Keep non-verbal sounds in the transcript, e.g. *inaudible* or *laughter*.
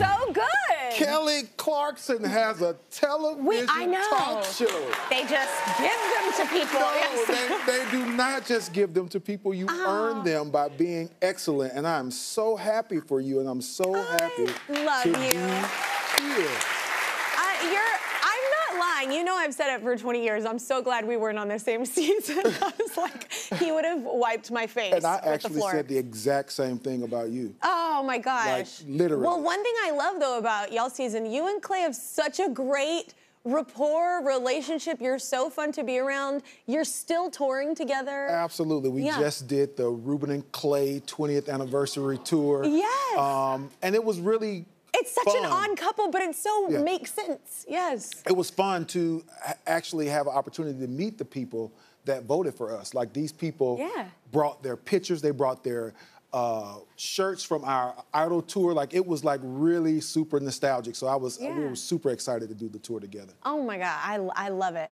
so good. Kelly Clarkson has a television We- I know. talk show. They just give them to people. No, Yes. they, they do not just give them to people. You Oh. earn them by being excellent. And I'm so happy for you, and I'm so happy love to you. be here. I, you're. I'm not lying. You know, I've said it for 20 years. I'm so glad we weren't on the same *laughs* season. I was like, he would have wiped my face. And I the actually floor. said the exact same thing about you. Oh my gosh. literally. Well, one thing I love though about y'all season, you and Clay have such a great rapport relationship. You're so fun to be around. You're still touring together. Absolutely. We Yeah. just did the Ruben and Clay 20th anniversary tour. Yes. Um, and it was really It's such an odd couple, but it so Yeah. makes sense. Yes. it was fun to actually have an opportunity to meet the people that voted for us. Like these people Yeah. brought their pictures, they brought their uh, shirts from our Idol tour. Like it was like really super nostalgic. So I was we were super excited to do the tour together. Oh my God, I, I love it.